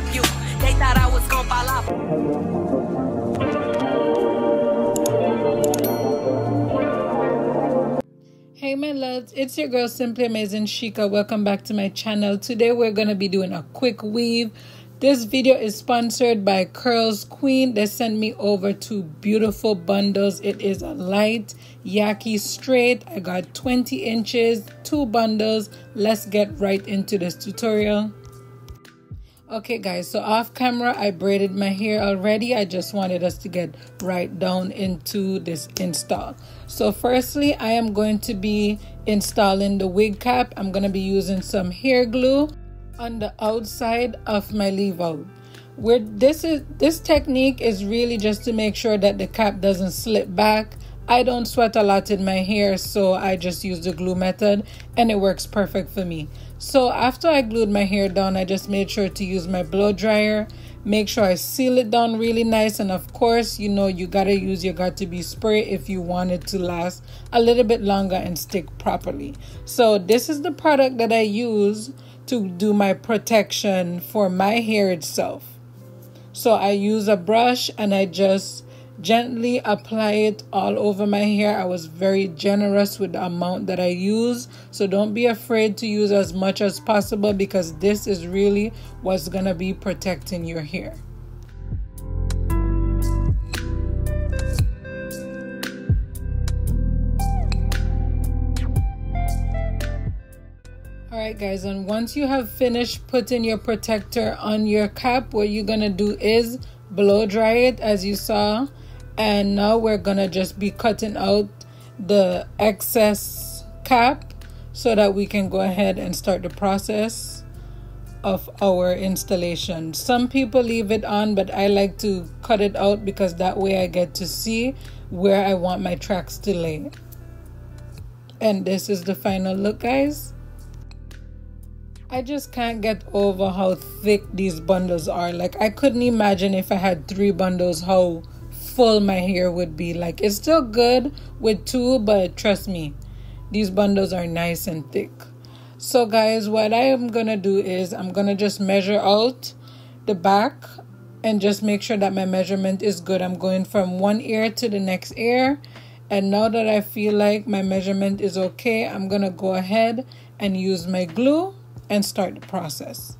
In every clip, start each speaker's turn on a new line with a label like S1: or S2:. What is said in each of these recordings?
S1: trap you. They thought I was gonna fall off.
S2: Hey my loves, it's your girl Simply Amazing Sheka. Welcome back to my channel. Today we're to be doing a quick weave. This video is sponsored by Curls Queen. They sent me over two beautiful bundles. It is a light yaki straight. I got 20 inches, two bundles. Let's get right into this tutorial. Okay guys, so off camera I braided my hair already. I just wanted us to get right down into this install. So firstly, I am going to be installing the wig cap. I'm going to be using some hair glue on the outside of my leave out. Where this is this technique is really just to make sure that the cap doesn't slip back. I don't sweat a lot in my hair, so I just use the glue method and it works perfect for me. So after I glued my hair down, I just made sure to use my blow dryer. Make sure I seal it down really nice. And of course, you know, you gotta use your got2b spray if you want it to last a little bit longer and stick properly. So this is the product that I use to do my protection for my hair itself. So I use a brush and I just gently apply it all over my hair. I was very generous with the amount that I use. So don't be afraid to use as much as possible because this is really what's going to be protecting your hair. Alright guys, and once you have finished putting your protector on your cap, what you're going to do is blow dry it as you saw and now we're gonna just be cutting out the excess cap so that we can go ahead and start the process of our installation. Some people leave it on but i like to cut it out because that way i get to see where i want my tracks to lay. And this is the final look guys. I just can't get over how thick these bundles are. Like, I couldn't imagine if I had three bundles how full my hair would be. Like it's still good with two, but trust me, these bundles are nice and thick. So guys, what I am gonna do is I'm gonna just measure out the back and just make sure that my measurement is good. I'm going from one ear to the next ear. And now that I feel like my measurement is okay, I'm gonna go ahead and use my glue and start the process.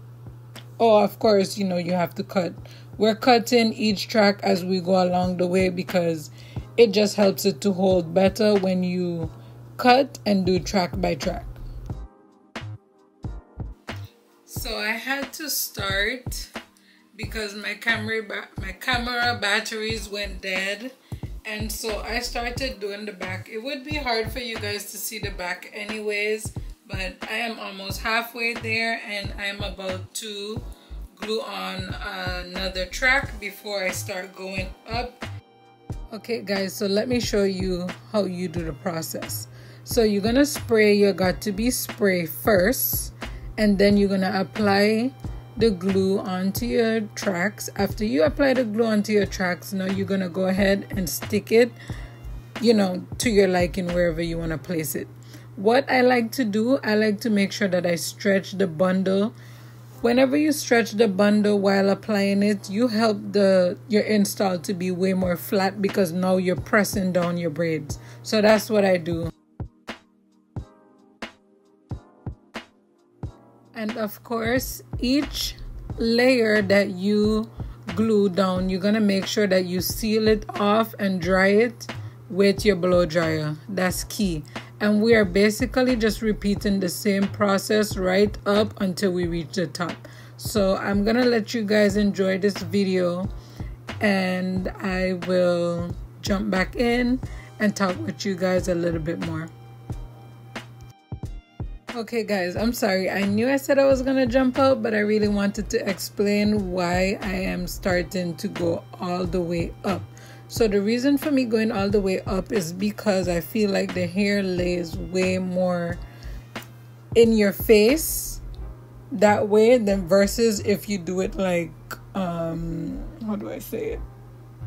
S2: Oh, of course, you know, you have to cut we're cutting each track as we go along the way because it just helps it to hold better when you cut and do track by track. So I had to start because my camera my camera batteries went dead and so I started doing the back. It would be hard for you guys to see the back anyways, but I am almost halfway there and I'm about to glue on another track before I start going up. Okay guys, so let me show you how you do the process. So you're gonna spray your got2b spray first and then you're gonna apply the glue onto your tracks. After you apply the glue onto your tracks, now you're gonna go ahead and stick it, you know, to your liking wherever you wanna place it. What I like to do, I like to make sure that I stretch the bundle Whenever you stretch the bundle while applying it, you help the your install to be way more flat because now you're pressing down your braids. So that's what I do. And of course, each layer that you glue down, you're gonna make sure that you seal it off and dry it with your blow dryer. That's key and we are basically just repeating the same process right up until we reach the top. So i'm gonna let you guys enjoy this video and i will jump back in and talk with you guys a little bit more. Okay guys i'm sorry. I knew i said i was gonna jump out but i really wanted to explain why i am starting to go all the way up so the reason for me going all the way up is because I feel like the hair lays way more in your face that way than versus if you do it like um how do I say it?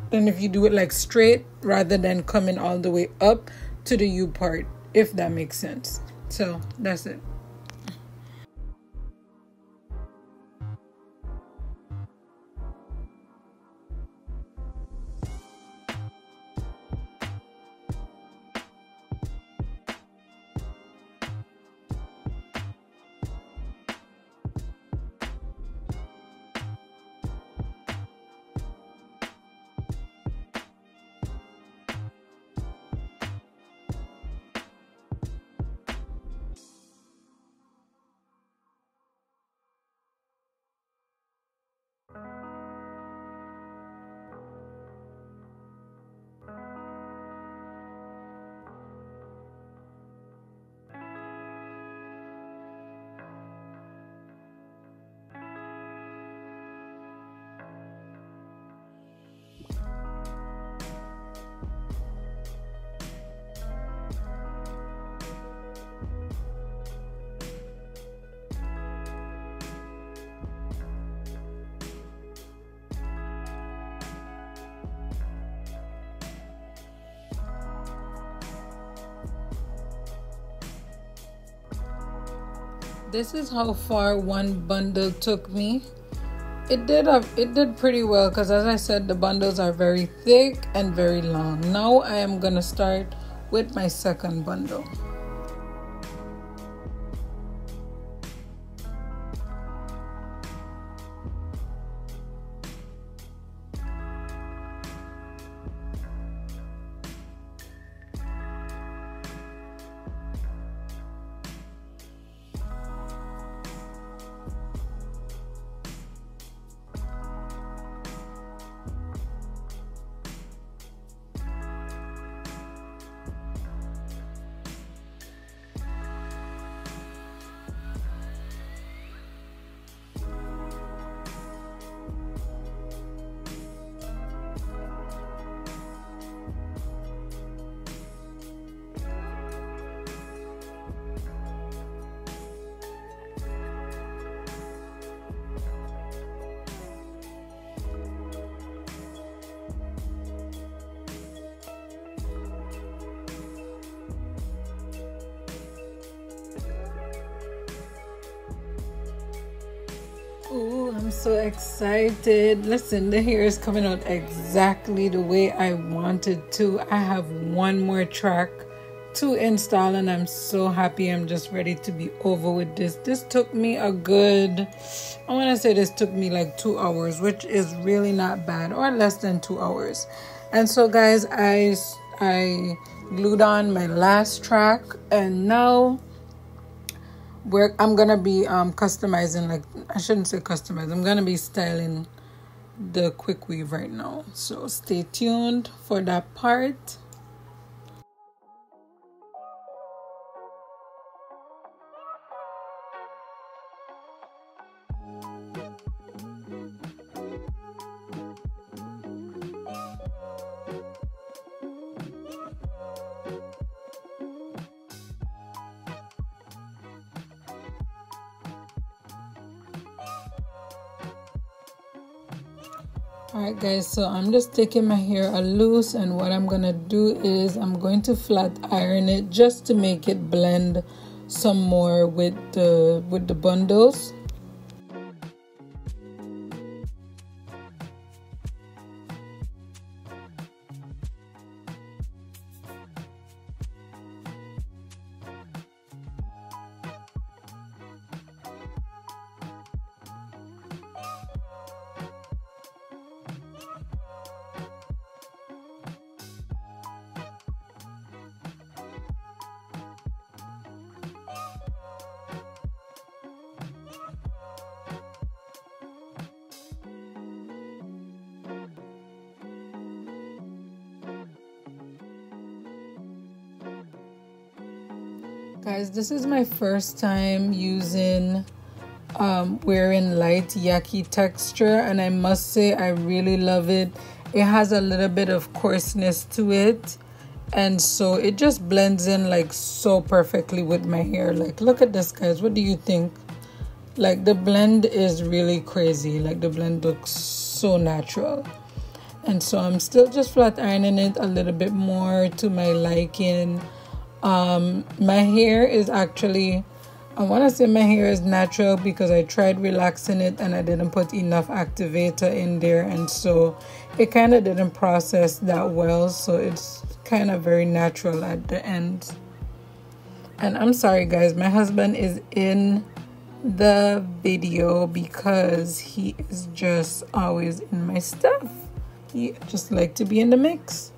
S2: Then if you do it like straight rather than coming all the way up to the U part, if that makes sense. So that's it. This is how far one bundle took me. It did a, it did pretty well because as i said the bundles are very thick and very long. Now i am gonna start with my second bundle Oh, I'm so excited. Listen, the hair is coming out exactly the way I wanted to. I have one more track to install and I'm so happy. I'm just ready to be over with this. This took me a good, I want to say this took me like two hours, which is really not bad or less than two hours. And so guys, I, I glued on my last track and now we're I'm gonna be um customizing like I shouldn't say customize I'm gonna be styling the quick weave right now. So stay tuned for that part Alright guys, so I'm just taking my hair a loose and what I'm gonna do is I'm going to flat iron it just to make it blend some more with the with the bundles. Guys this is my first time using um, wearing light yaki texture and I must say I really love it. It has a little bit of coarseness to it and so it just blends in like so perfectly with my hair. Like look at this guys. What do you think? Like the blend is really crazy. Like the blend looks so natural. And so I'm still just flat ironing it a little bit more to my liking um, my hair is actually, I want to say my hair is natural because I tried relaxing it and I didn't put enough activator in there. And so it kind of didn't process that well. So it's kind of very natural at the end. And I'm sorry, guys, my husband is in the video because he is just always in my stuff. He just like to be in the mix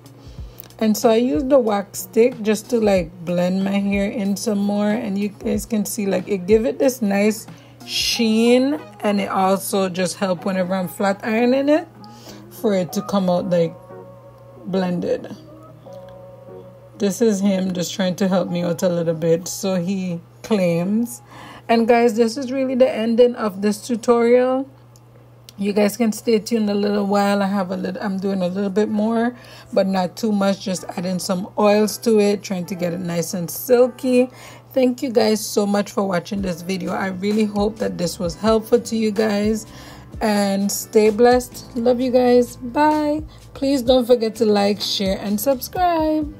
S2: and so I used the wax stick just to like blend my hair in some more and you guys can see like it give it this nice sheen and it also just help whenever I'm flat ironing it for it to come out like blended. This is him just trying to help me out a little bit so he claims. And guys this is really the ending of this tutorial you guys can stay tuned a little while. I have a little i'm doing a little bit more but not too much just adding some oils to it trying to get it nice and silky. Thank you guys so much for watching this video. I really hope that this was helpful to you guys and stay blessed. Love you guys. Bye. Please don't forget to like share and subscribe